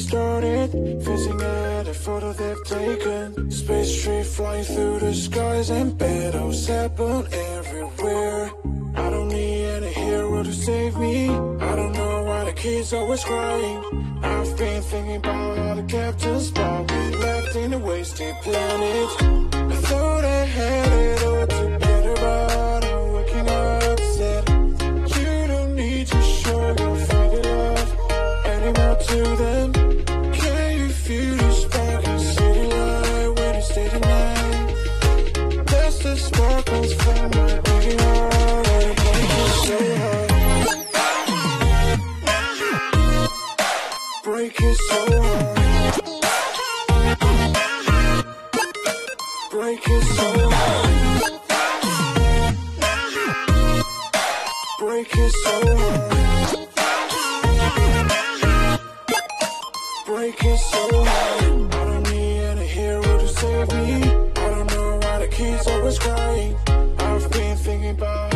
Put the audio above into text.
started Facing at a photo they've taken. Space tree flying through the skies And battles happen everywhere. I don't need any hero to save me. I don't know why the kids always crying. I've been thinking about all the captains But we left in a wasted planet. I thought I had it all Break it so hard. Break it so hard. Break it so hard Break it so hard I don't need hero to save me He's always crying. I've been thinking about